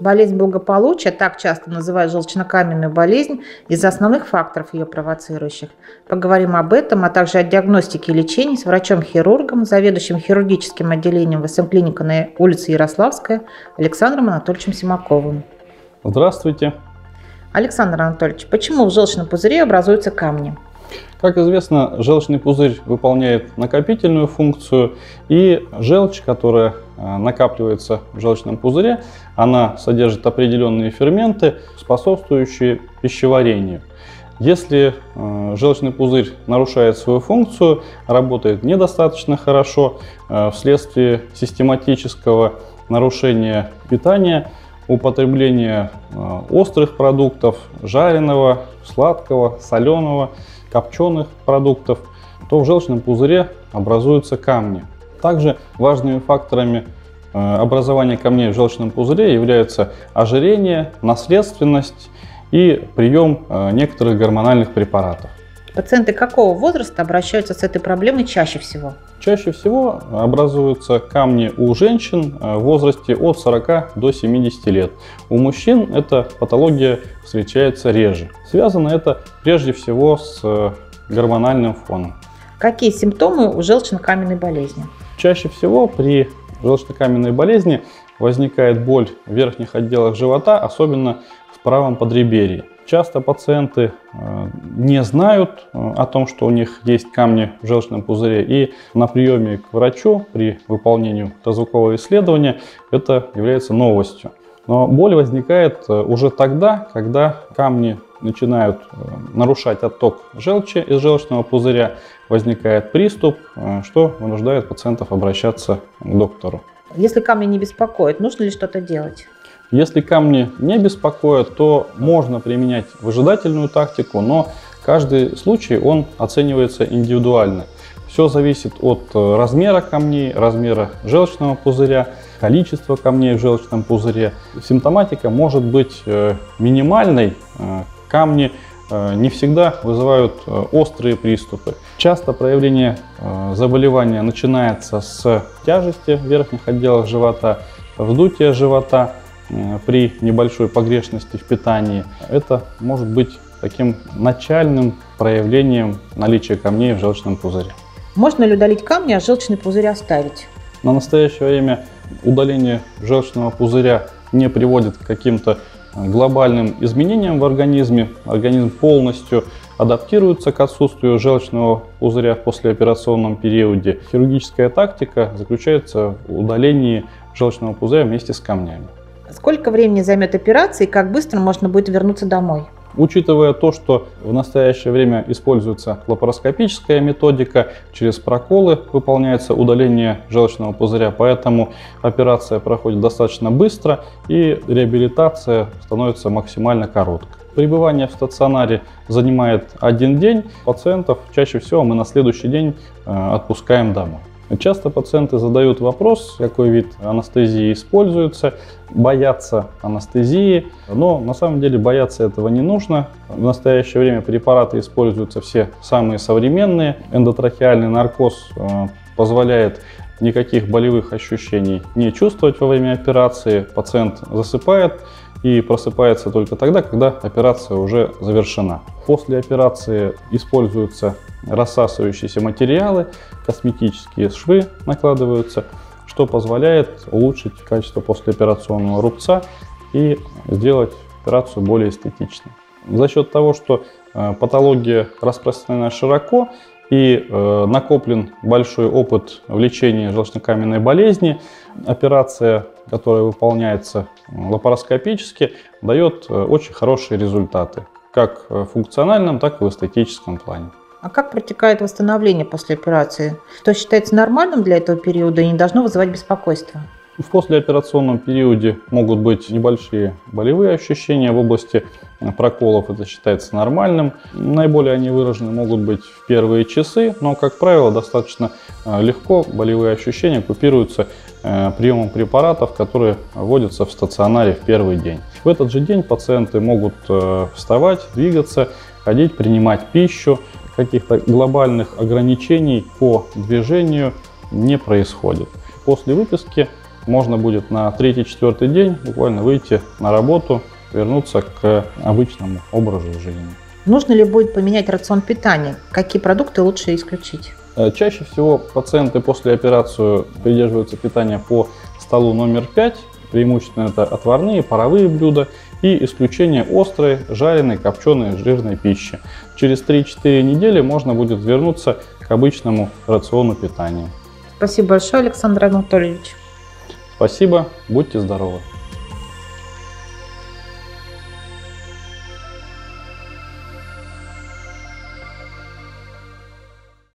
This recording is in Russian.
Болезнь благополучия, так часто называют желчнокаменную болезнь, из-за основных факторов ее провоцирующих. Поговорим об этом, а также о диагностике и лечении с врачом-хирургом, заведующим хирургическим отделением ВСМ клиника на улице Ярославская Александром Анатольевичем Симаковым. Здравствуйте. Александр Анатольевич, почему в желчном пузыре образуются камни? Как известно, желчный пузырь выполняет накопительную функцию, и желчь, которая э, накапливается в желчном пузыре, она содержит определенные ферменты, способствующие пищеварению. Если э, желчный пузырь нарушает свою функцию, работает недостаточно хорошо э, вследствие систематического нарушения питания, употребления острых продуктов, жареного, сладкого, соленого, копченых продуктов, то в желчном пузыре образуются камни. Также важными факторами э, образования камней в желчном пузыре являются ожирение, наследственность и прием э, некоторых гормональных препаратов. Пациенты какого возраста обращаются с этой проблемой чаще всего? Чаще всего образуются камни у женщин в возрасте от 40 до 70 лет. У мужчин эта патология встречается реже. Связано это прежде всего с э, гормональным фоном. Какие симптомы у желчно-каменной болезни? Чаще всего при желчно-каменной болезни возникает боль в верхних отделах живота, особенно в правом подреберье. Часто пациенты э, не знают э, о том, что у них есть камни в желчном пузыре, и на приеме к врачу при выполнении ультразвукового исследования это является новостью. Но боль возникает э, уже тогда, когда камни начинают нарушать отток желчи из желчного пузыря, возникает приступ, что вынуждает пациентов обращаться к доктору. Если камни не беспокоят, нужно ли что-то делать? Если камни не беспокоят, то можно применять выжидательную тактику, но каждый случай он оценивается индивидуально. Все зависит от э, размера камней, размера желчного пузыря, количества камней в желчном пузыре. Симптоматика может быть э, минимальной. Э, камни не всегда вызывают острые приступы. Часто проявление заболевания начинается с тяжести в верхних отделах живота, вздутия живота – при небольшой погрешности в питании. Это может быть таким начальным проявлением наличия камней в желчном пузыре. Можно ли удалить камни, а желчный пузырь оставить? На настоящее время удаление желчного пузыря не приводит к каким-то э, глобальным изменениям в организме. Организм полностью адаптируется к отсутствию желчного пузыря в послеоперационном периоде. Хирургическая тактика заключается в удалении желчного пузыря вместе с камнями. Сколько времени займет операция и как быстро можно будет вернуться домой? Учитывая то, что в настоящее время используется лапароскопическая методика, через проколы выполняется удаление желчного пузыря, поэтому операция проходит достаточно быстро и реабилитация становится максимально короткой. Пребывание в стационаре занимает один день. Пациентов чаще всего мы на следующий день э, отпускаем домой. Часто пациенты задают вопрос, какой вид анестезии используется, боятся анестезии, но на самом деле бояться этого не нужно. В настоящее время препараты используются все самые современные. Эндотрахеальный наркоз э, позволяет никаких болевых ощущений не чувствовать во время операции. Пациент засыпает и просыпается только тогда, когда операция уже завершена. После операции используются рассасывающиеся материалы, косметические швы накладываются, что позволяет улучшить качество послеоперационного рубца и сделать операцию более эстетичной. За счет того, что э, патология распространена широко и э, накоплен большой опыт в лечении желчнокаменной болезни, операция, которая выполняется лапароскопически, дает э, очень хорошие результаты, как в функциональном, так и в эстетическом плане. А как протекает восстановление после операции? Что считается нормальным для этого периода и не должно вызывать беспокойство? В послеоперационном периоде могут быть небольшие болевые ощущения в области проколов, это считается нормальным. Наиболее они выражены могут быть в первые часы, но, как правило, достаточно э, легко болевые ощущения купируются э, приемом препаратов, которые вводятся в стационаре в первый день. В этот же день пациенты могут э, вставать, двигаться, ходить, принимать пищу каких-то глобальных ограничений по движению не происходит. После выписки можно будет на третий-четвертый день буквально выйти на работу, вернуться к обычному образу жизни. Нужно ли будет поменять рацион питания? Какие продукты лучше исключить? Э, Чаще всего пациенты после операции придерживаются питания по столу номер 5. Преимущественно это отварные, паровые блюда и исключение острой, жареной, копченой, жирной пищи. Через 3-4 недели можно будет вернуться к обычному рациону питания. Спасибо большое, Александр Анатольевич. Спасибо, будьте здоровы.